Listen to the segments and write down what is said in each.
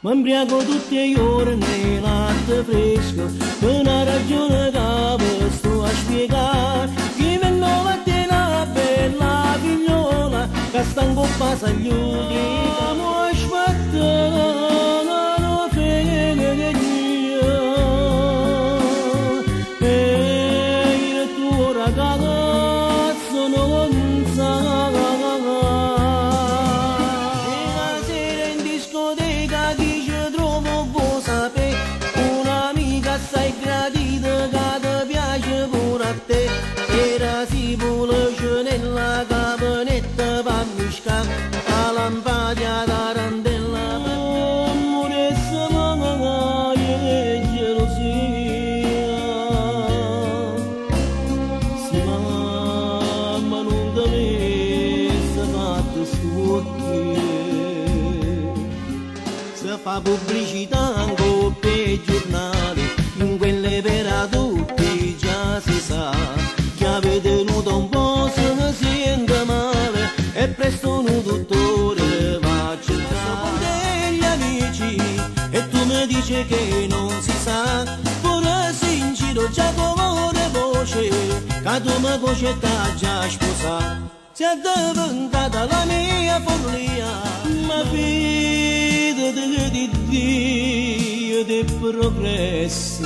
Mă îmbriagă du-te iorne la tăvreșcă Până răgiună gabă a aș piega Vive nova te la pe la Castango pasa gli pure a te Era si pulisce nella capanetta per miscare A lampada tarantella Amore se e gelosia Si mamma non dovesse fatte stuocchi Se fa pubblicità in coppe tu mi dici che non si sa Pure sincero già come voce Che tu mi voce t'ha già sposato si è diventata la mia follia, ma fidati di Dio del progresso.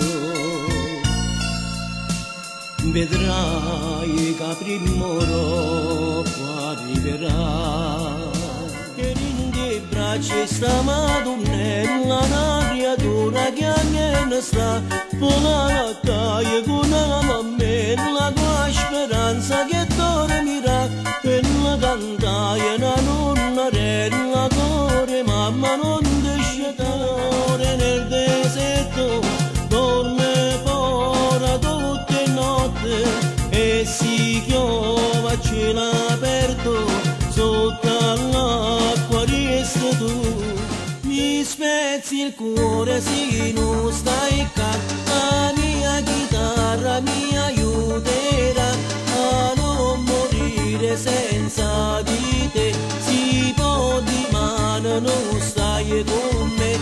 Vedrai che prima dopo arriverà. acesta ma dumne la naria dura gangen sta polana caie guna mamme la tua speranza che dormirà per la cantaia na nonna re la mamma non dorme fora tutte notte e si chioma cielo aperto. Sotto spezzi il cuore se non stai qua, la mia chitarra mi aiuterà a non morire senza di te. Si può di mano non stai con me,